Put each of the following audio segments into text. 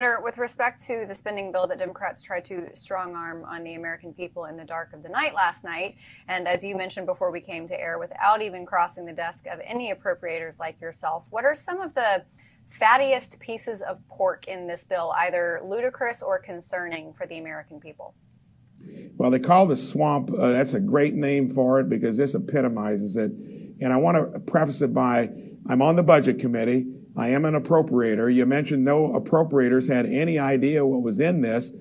With respect to the spending bill that Democrats tried to strong arm on the American people in the dark of the night last night, and as you mentioned before we came to air, without even crossing the desk of any appropriators like yourself, what are some of the fattiest pieces of pork in this bill, either ludicrous or concerning for the American people? Well, they call the swamp, uh, that's a great name for it because this epitomizes it. And I want to preface it by I'm on the budget committee. I am an appropriator. You mentioned no appropriators had any idea what was in this.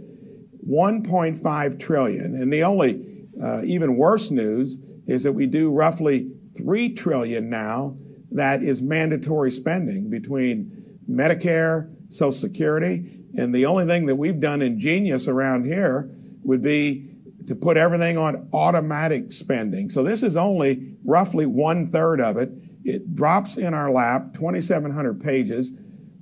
1.5 trillion. And the only uh, even worse news is that we do roughly 3 trillion now that is mandatory spending between Medicare, Social Security, and the only thing that we've done ingenious around here would be to put everything on automatic spending. So this is only roughly one third of it. It drops in our lap, 2,700 pages,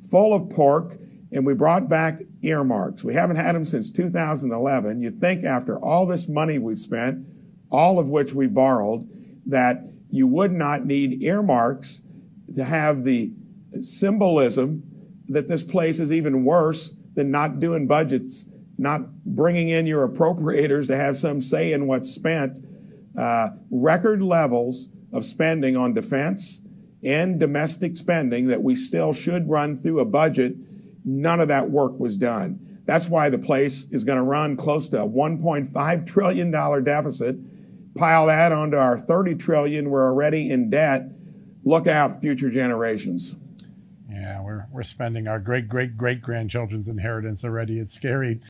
full of pork, and we brought back earmarks. We haven't had them since 2011. You think after all this money we've spent, all of which we borrowed, that you would not need earmarks to have the symbolism that this place is even worse than not doing budgets, not bringing in your appropriators to have some say in what's spent. Uh, record levels of spending on defense and domestic spending that we still should run through a budget. None of that work was done. That's why the place is going to run close to a $1.5 trillion deficit. Pile that onto our 30 trillion we're already in debt. Look out, future generations. Yeah, we're, we're spending our great, great, great grandchildren's inheritance already. It's scary.